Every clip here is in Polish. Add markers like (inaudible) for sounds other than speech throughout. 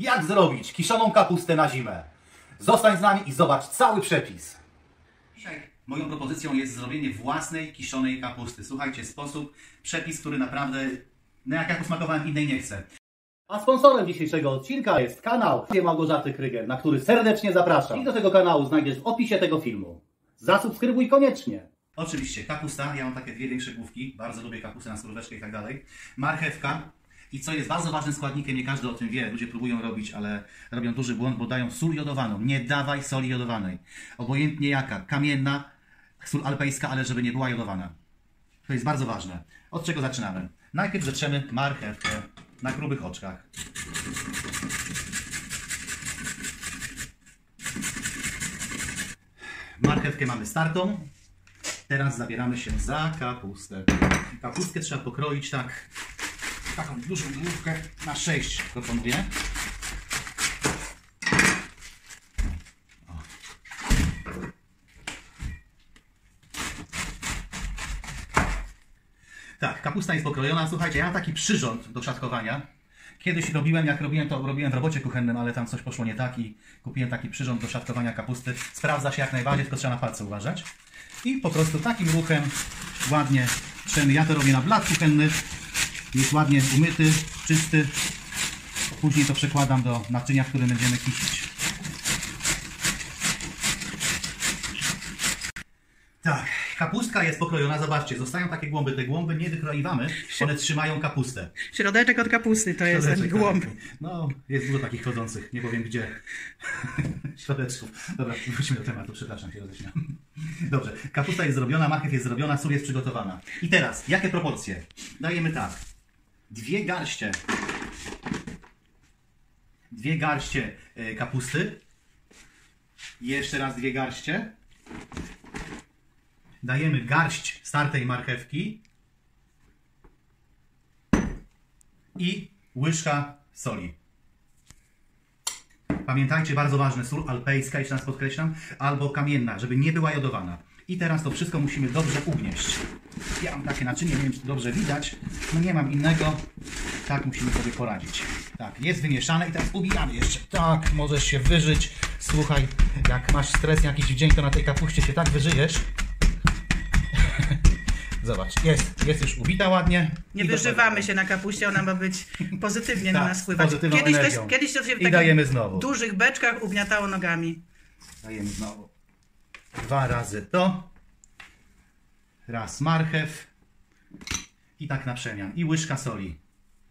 Jak zrobić kiszoną kapustę na zimę? Zostań z nami i zobacz cały przepis. Dzisiaj moją propozycją jest zrobienie własnej kiszonej kapusty. Słuchajcie, sposób, przepis, który naprawdę, no jak ja usmakowałem, innej nie chcę. A sponsorem dzisiejszego odcinka jest kanał Małgorzaty Kryger, na który serdecznie zapraszam. I do tego kanału znajdziesz w opisie tego filmu. Zasubskrybuj koniecznie. Oczywiście, kapusta, ja mam takie dwie większe główki, bardzo lubię kapustę na suróweczkę i tak dalej. Marchewka i co jest bardzo ważnym składnikiem, nie każdy o tym wie, ludzie próbują robić, ale robią duży błąd, bo dają sól jodowaną. Nie dawaj soli jodowanej. Obojętnie jaka, kamienna, sól alpejska, ale żeby nie była jodowana. To jest bardzo ważne. Od czego zaczynamy? Najpierw zetrzemy marchewkę na grubych oczkach. Marchewkę mamy startą. Teraz zabieramy się za kapustę. Kapustkę trzeba pokroić tak, taką dużą główkę na 6 proponuję. Tak, kapusta jest pokrojona. Słuchajcie, ja mam taki przyrząd do szatkowania. Kiedyś robiłem, jak robiłem to, robiłem w robocie kuchennym, ale tam coś poszło nie tak i kupiłem taki przyrząd do szatkowania kapusty. Sprawdza się jak najbardziej, tylko trzeba na palce uważać. I po prostu takim ruchem ładnie trzemy. Ja to robię na blat kuchenny. Jest ładnie umyty, czysty. Później to przekładam do naczynia, w którym będziemy kisić. Tak, kapustka jest pokrojona, zobaczcie, zostają takie głąby. Te głąby nie wykroiwamy, one trzymają kapustę. Środeczek od kapusty to jest ten Środeczek, głąb. tak. No, jest dużo takich chodzących, nie powiem gdzie. (laughs) Środeczków. Dobra, wróćmy do tematu, przepraszam się, roześmiałem. Dobrze, kapusta jest zrobiona, marchew jest zrobiona, sól jest przygotowana. I teraz, jakie proporcje? Dajemy tak. Dwie garście. Dwie garście e, kapusty. Jeszcze raz dwie garście. Dajemy garść startej marchewki. I łyżka soli. Pamiętajcie, bardzo ważne, sól alpejska, jeszcze raz podkreślam, albo kamienna, żeby nie była jodowana. I teraz to wszystko musimy dobrze ugnieść. Ja mam takie naczynie, nie wiem czy to dobrze widać, no nie mam innego. Tak musimy sobie poradzić. Tak, jest wymieszane i teraz ubijamy jeszcze. Tak, możesz się wyżyć. Słuchaj, jak masz stres jakiś w dzień, to na tej kapuście się tak wyżyjesz. (laughs) Zobacz, jest, jest już ubita ładnie. Nie wyżywamy się na kapuście, ona ma być pozytywnie (laughs) na Tak, nas wpływać. Kiedyś to, kiedyś to się w I dajemy znowu. dużych beczkach ugniatało nogami. Dajemy znowu. Dwa razy to. Raz marchew. I tak na przemian. I łyżka soli.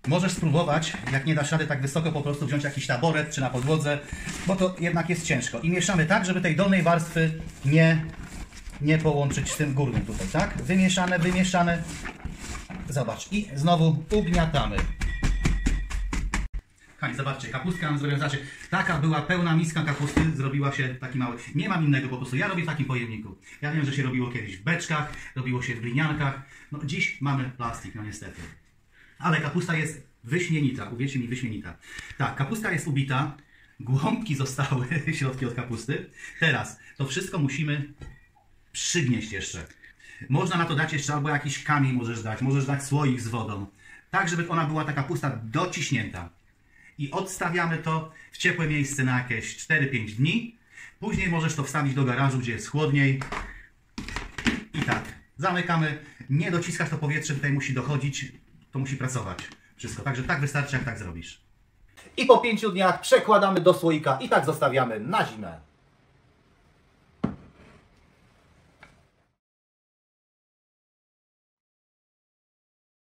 Możesz spróbować, jak nie dasz rady tak wysoko, po prostu wziąć jakiś taboret czy na podłodze, bo to jednak jest ciężko. I mieszamy tak, żeby tej dolnej warstwy nie, nie połączyć z tym górnym tutaj, tak? Wymieszane, wymieszane. Zobacz. I znowu ugniatamy. Kochani, zobaczcie, kapustka nam zrobiona, znaczy taka była pełna miska kapusty, zrobiła się taki mały. Nie mam innego po prostu, ja robię w takim pojemniku. Ja wiem, że się robiło kiedyś w beczkach, robiło się w gliniankach. No dziś mamy plastik, no niestety. Ale kapusta jest wyśmienita, uwierzcie mi, wyśmienita. Tak, kapusta jest ubita, głąbki zostały, (laughs) środki od kapusty. Teraz to wszystko musimy przygnieść jeszcze. Można na to dać jeszcze albo jakiś kamień możesz dać, możesz dać słoik z wodą. Tak, żeby ona była taka pusta dociśnięta i odstawiamy to w ciepłe miejsce na jakieś 4-5 dni. Później możesz to wstawić do garażu, gdzie jest chłodniej. I tak, zamykamy. Nie dociskasz to powietrze, tutaj musi dochodzić, to musi pracować wszystko. Także tak wystarczy, jak tak zrobisz. I po 5 dniach przekładamy do słoika i tak zostawiamy na zimę.